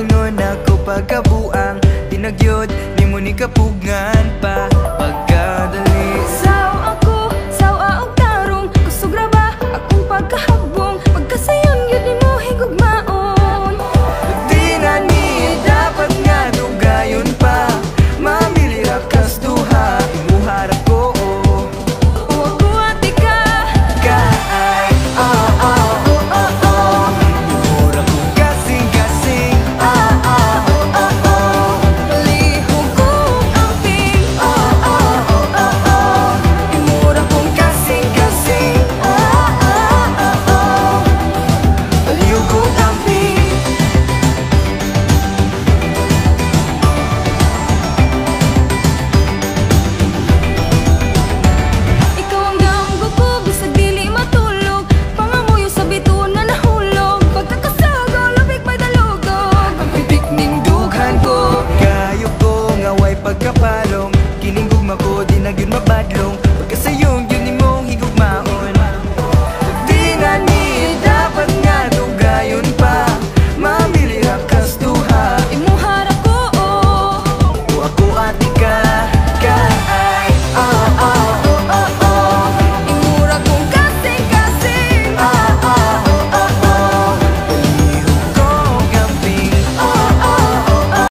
Maingon ako pagkabuang. Dinagyod, ni mo ni kapugngan pa. Pag